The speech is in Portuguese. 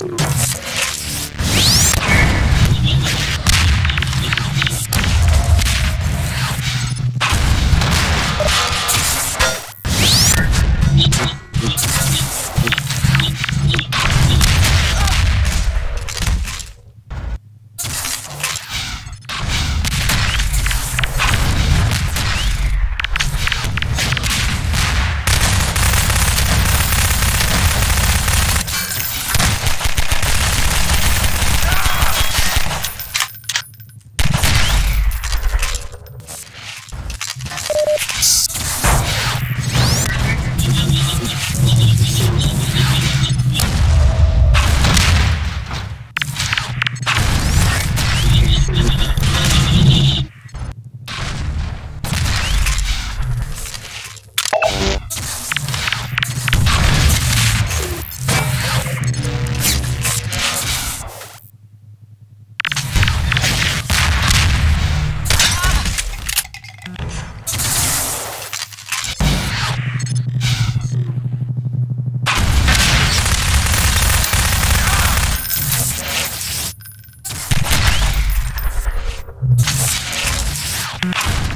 Música Mm-hmm.